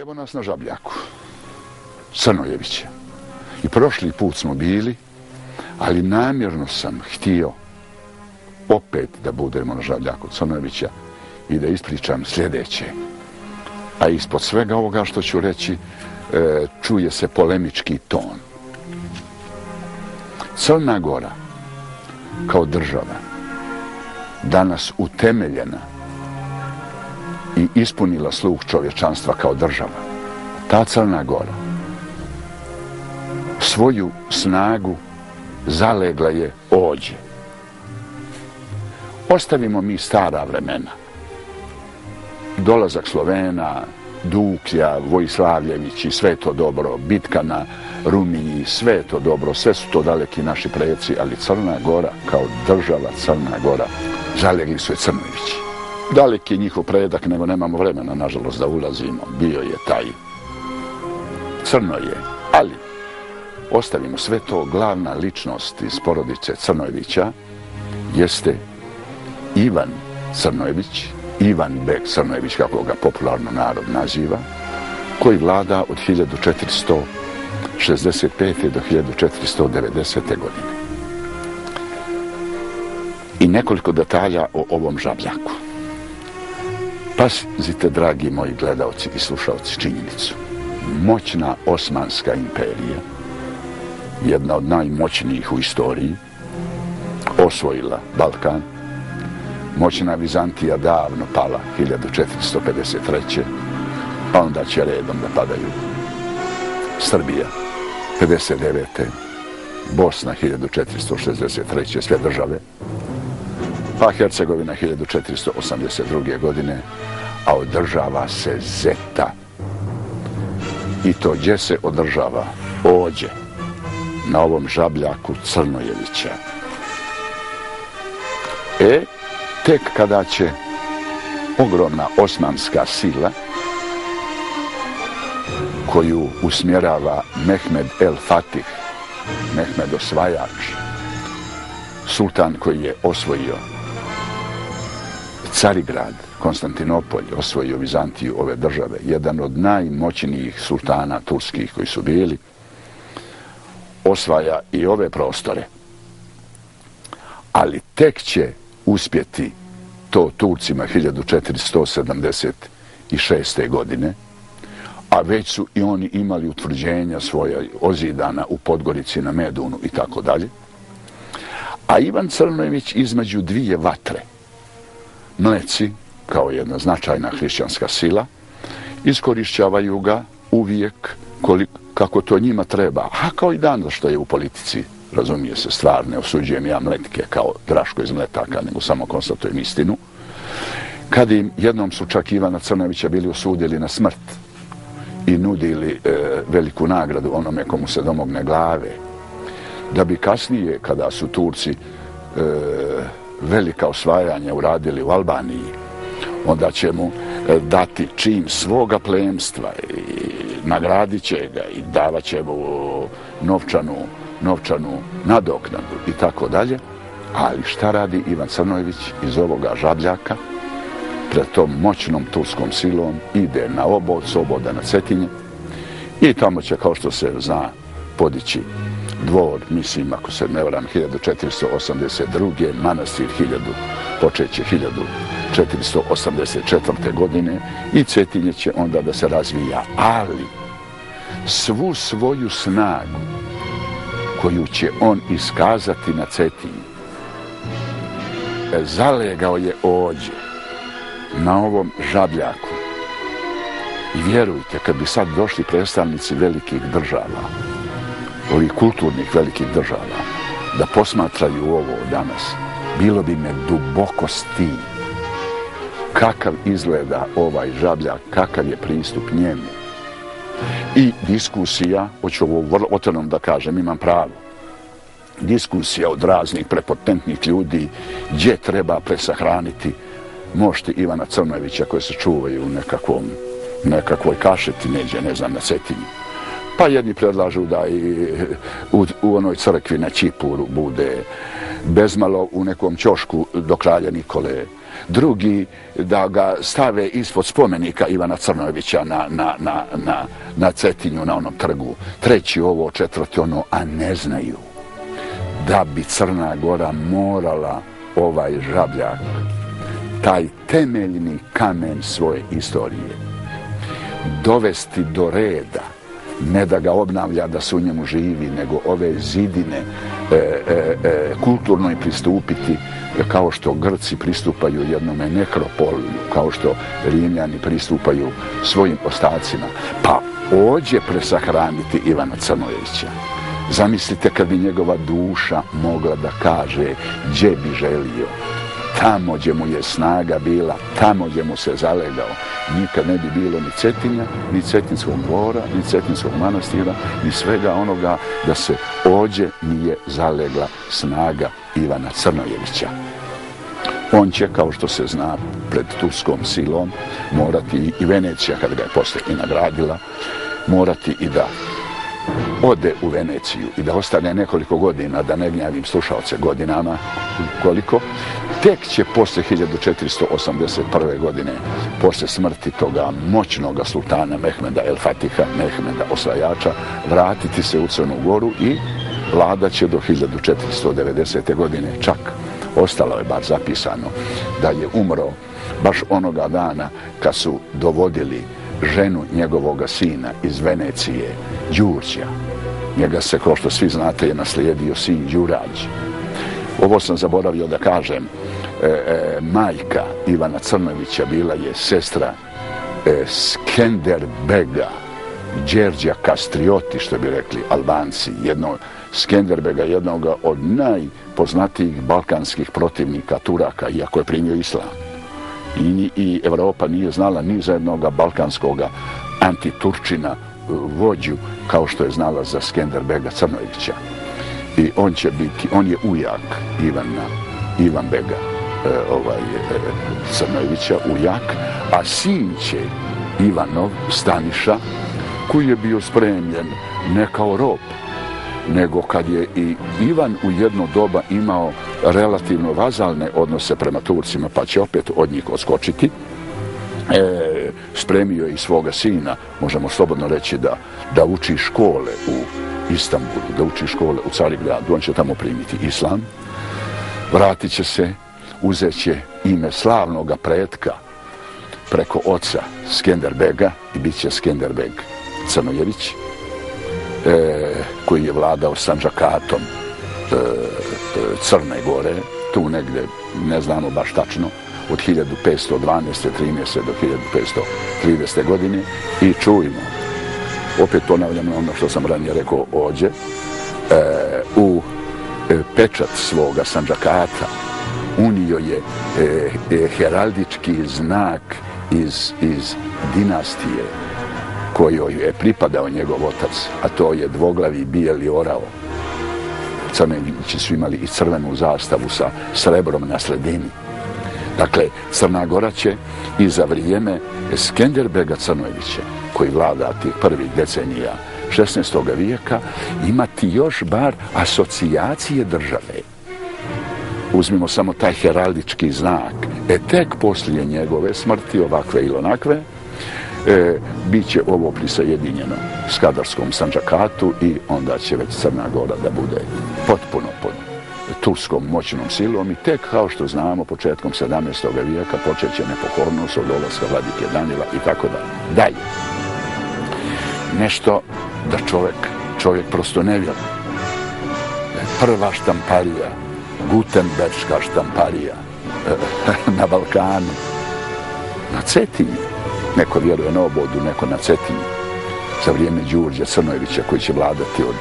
Evo nas na žabljaku, Crnojevića. I prošli put smo bili, ali namjerno sam htio opet da budemo na žabljaku Crnojevića i da ispričam sljedeće. A ispod svega ovoga što ću reći, e, čuje se polemički ton. Crna Gora, kao država, danas utemeljena i ispunila sluh čovječanstva kao država. Ta Crna Gora svoju snagu zalegla je ođe. Ostavimo mi stara vremena. Dolazak Slovena, Duklja, Vojslavljević i sve to dobro, bitka na Ruminji, sve to dobro, sve su to daleki naši preci, ali Crna Gora kao država Crna Gora zalegli su je Crnovići daleki njihov predak, nego nemamo vremena, nažalost, da ulazimo. Bio je taj. Crno je, ali ostavimo sve to, glavna ličnost iz porodice Crnojevića jeste Ivan Crnojević, Ivan Bek Crnojević, kako ga popularno narod naziva, koji vlada od 1465. do 1490. godine i nekoliko detalja o ovom žabljaku. Pazite, dragi moji gledalci i slušalci, činjenicu. Moćna Osmanska imperija, jedna od najmoćnijih u istoriji, osvojila Balkan. Moćna Vizantija davno pala 1453. Pa onda će redom da padaju Srbija 59. Bosna 1463. sve države pa Hercegovina 1482. godine, a održava se Zeta. I to gdje se održava? Ođe, na ovom žabljaku Crnojevića. E, tek kada će ogromna osmanska sila koju usmjerava Mehmed el Fatih, Mehmed osvajač, sultan koji je osvojio Carigrad, Konstantinopolj, osvojio Vizantiju ove države, jedan od najmoćnijih sultana turskih koji su bili, osvaja i ove prostore. Ali tek će uspjeti to Turcima 1476. godine, a već su i oni imali utvrđenja svoja ozidana u Podgorici na Medunu i tako dalje. A Ivan Crnojević između dvije vatre – mleci, kao jedna značajna hrišćanska sila, iskorišćavaju ga uvijek koliko, kako to njima treba. A kao i dan što je u politici, razumije se stvar, ne osuđujem ja mletke kao draško iz mletaka, nego samo konstatujem istinu. Kad im jednom su čak Ivana Crnovića bili osudili na smrt i nudili e, veliku nagradu onome komu se domogne glave, da bi kasnije, kada su Turci e, velika osvajanja uradili u Albaniji, onda će mu e, dati čin svoga plemstva i nagradit će ga i davat će mu novčanu, novčanu nadoknadu i tako dalje. Ali šta radi Ivan Crnojević iz ovoga žabljaka pred tom moćnom turskom silom ide na obod, soboda na Cetinje i tamo će, kao što se zna, podići dvor, mislim, ako se ne varam, 1482. manastir 1000, počeće 1484. godine i Cetinje će onda da se razvija. Ali svu svoju snagu koju će on iskazati na Cetinje, zalegao je ođe na ovom žabljaku. I vjerujte, kad bi sad došli predstavnici velikih država, ovih kulturnih velikih država da posmatraju ovo danas, bilo bi me duboko stid kakav izgleda ovaj žabljak, kakav je pristup njemu. I diskusija, hoću ovo vrlo otvornom da kažem, imam pravo, diskusija od raznih prepotentnih ljudi gdje treba presahraniti mošti Ivana Crnojevića koje se čuvaju u nekakvom, nekakvoj kašeti neđe, ne znam, na Cetinju. Pa jedni predlažu da i u, u onoj crkvi na Čipuru bude bezmalo u nekom ćošku do kralja Nikole, drugi da ga stave ispod spomenika Ivana Crnojevića na, na, na, na, na Cetinju, na onom trgu, treći ovo, četvrti ono, a ne znaju da bi Crna Gora morala ovaj žabljak, taj temeljni kamen svoje istorije, dovesti do reda, ne da ga obnavlja da su u njemu živi, nego ove zidine e, e, e, kulturno i pristupiti kao što Grci pristupaju jednome nekropoliju, kao što Rimljani pristupaju svojim ostacima, pa ođe presahraniti Ivana Crnojevića. Zamislite kad bi njegova duša mogla da kaže gdje bi želio, tamo gdje mu je snaga bila, tamo gdje mu se zalegao, nikad ne bi bilo ni Cetinja, ni Cetinskog dvora, ni Cetinskog manastira, ni svega onoga da se ođe nije zalegla snaga Ivana Crnojevića. On će, kao što se zna, pred turskom silom, morati i Venecija, kada ga je posle i nagradila, morati i da ode u Veneciju i da ostane nekoliko godina, da ne gnjavim slušalce godinama, koliko, tek će posle 1481. godine, posle smrti toga moćnoga sultana Mehmeda El Fatiha, Mehmeda osvajača, vratiti se u Crnu Goru i vlada će do 1490. godine čak. Ostalo je bar zapisano da je umro baš onoga dana kad su dovodili ženu njegovoga sina iz Venecije, Đurđa. Njega se, kao što svi znate, je naslijedio sin Đurađ. Ovo sam zaboravio da kažem. E, e, majka Ivana Crnovića bila je sestra e, Skenderbega, Đerđa Kastrioti, što bi rekli Albanci, jedno Skenderbega, jednog od najpoznatijih balkanskih protivnika Turaka, iako je primio islam. I, I Evropa nije znala ni za jednog balkanskog antiturčina e, vođu kao što je znala za Skenderbega Crnojevića. I on će biti, on je ujak Ivana, Ivan Bega e, ovaj, e, Crnojevića, ujak, a sin će Ivanov Staniša, koji je bio spremljen ne kao rob, nego kad je i Ivan u jedno doba imao relativno vazalne odnose prema Turcima, pa će opet od njih odskočiti, e, spremio je i svoga sina, možemo slobodno reći da, da uči škole u Istanbulu, da uči škole u Carigradu, on će tamo primiti islam, vratit će se, uzet će ime slavnoga pretka preko oca Skenderbega i bit će Skenderbeg Crnojević, e, koji je vladao Sanđakatom e, e, Crne Gore, tu negde, ne znamo baš tačno, od 1512. 13. do 1530. godine i čujmo, opet ponavljam ono što sam ranije rekao ođe, e, u e, pečat svoga Sanđakata unio je e, e, heraldički znak iz, iz dinastije kojoj je pripadao njegov otac, a to je dvoglavi bijeli orao. Crnenići su imali i crvenu zastavu sa srebrom na sredini. Dakle, Crna Gora će i za vrijeme Skenderbega Crnojevića, koji vlada tih prvih decenija 16. vijeka, imati još bar asocijacije države. Uzmimo samo taj heraldički znak. E tek poslije njegove smrti, ovakve ili onakve, e, bit će ovo prisajedinjeno Skadarskom Sanđakatu i onda će već Crna Gora da bude potpuno pod turskom moćnom silom i tek kao što znamo početkom 17. vijeka počet će nepokornost od dolaska vladike Danila i tako da. Dalje. Nešto da čovjek, čovjek prosto ne vjeruje. Prva štamparija, Gutenbergska štamparija na Balkanu, na Cetinju, neko vjeruje na obodu, neko na Cetinju, za vrijeme Đurđa Crnojevića koji će vladati od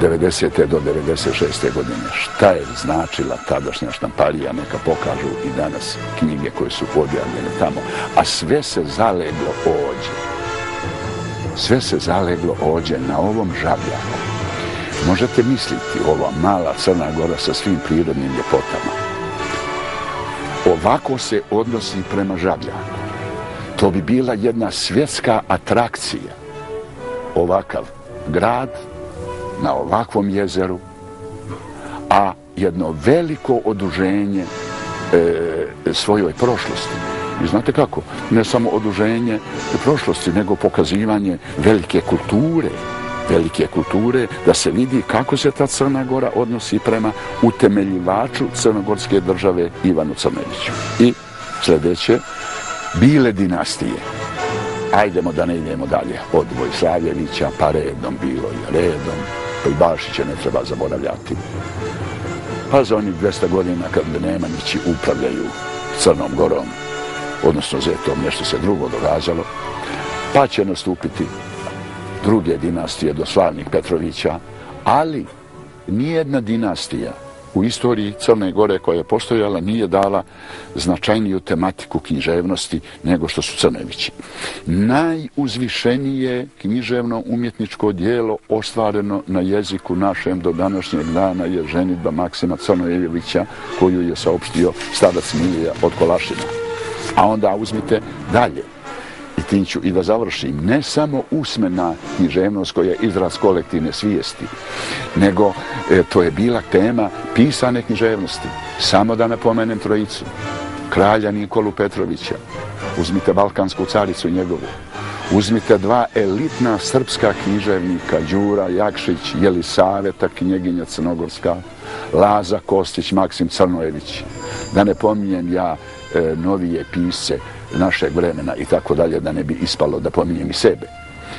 1490. do 96. godine. Šta je značila tadašnja štamparija, neka pokažu i danas knjige koje su objavljene tamo. A sve se zaleglo ođe. Sve se zaleglo ođe na ovom žabljaku. Možete misliti, ova mala Crna Gora sa svim prirodnim ljepotama, ovako se odnosi prema Žabljanu. To bi bila jedna svjetska atrakcija. Ovakav grad na ovakvom jezeru a jedno veliko oduženje e, svojoj prošlosti. I znate kako? Ne samo oduženje prošlosti, nego pokazivanje velike kulture, velike kulture, da se vidi kako se ta Crna Gora odnosi prema utemeljivaču crnogorske države Ivanu Crneviću. I sljedeće, bile dinastije. Ajdemo da ne idemo dalje. Od Vojslavljevića pa redom bilo i redom. Pa i Bašiće ne treba zaboravljati. Pa za onih 200 godina kad Nemanići upravljaju Crnom Gorom, odnosno Zetom, nešto se drugo događalo, pa će nastupiti druge dinastije do slavnih Petrovića, ali nijedna dinastija u istoriji Crne Gore koja je postojala nije dala značajniju tematiku književnosti nego što su Crnevići. Najuzvišenije književno umjetničko dijelo ostvareno na jeziku našem do današnjeg dana je ženitba Maksima Crnojevića koju je saopštio starac Milija od Kolašina. A onda uzmite dalje vrtiću i da završim, ne samo usmena književnost koja je izraz kolektivne svijesti, nego e, to je bila tema pisane književnosti. Samo da napomenem trojicu. Kralja Nikolu Petrovića, uzmite Balkansku caricu njegovu, uzmite dva elitna srpska književnika, Đura Jakšić, Jelisaveta, knjeginja Crnogorska, Laza Kostić, Maksim Crnojević. Da ne pominjem ja e, novije pise, našeg vremena i tako dalje, da ne bi ispalo da pominjem i sebe.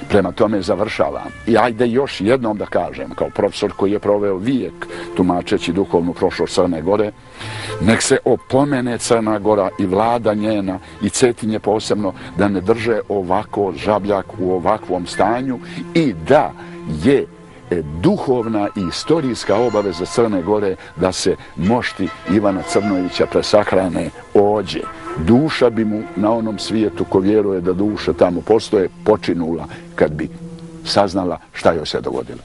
Prema tome završavam. I ajde još jednom da kažem, kao profesor koji je proveo vijek tumačeći duhovnu prošlost Crne Gore, nek se opomene Crna Gora i vlada njena i Cetinje posebno da ne drže ovako žabljak u ovakvom stanju i da je e, duhovna i istorijska obaveza Crne Gore da se mošti Ivana Crnovića presahrane ođe duša bi mu na onom svijetu ko vjeruje da duša tamo postoje počinula kad bi saznala šta joj se dogodilo.